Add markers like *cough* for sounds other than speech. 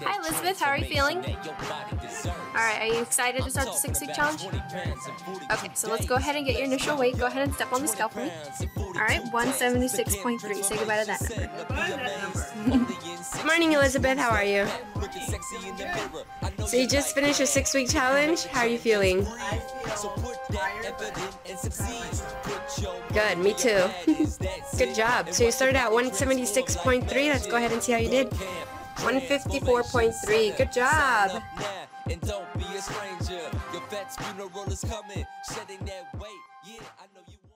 Hi Elizabeth, how are you feeling? Alright, are you excited to start the six week challenge? Okay, so let's go ahead and get your initial weight. Go ahead and step on the scale for me. Alright, 176.3. Say goodbye to that number. Good morning, Elizabeth. How are you? So you just finished your six-week challenge. How are you feeling? Good. Me too. *laughs* Good job. So you started at 176.3. Let's go ahead and see how you did. 154.3. Good job. And don't be a stranger. Your vet's funeral is coming. Shedding that weight. Yeah, I know you.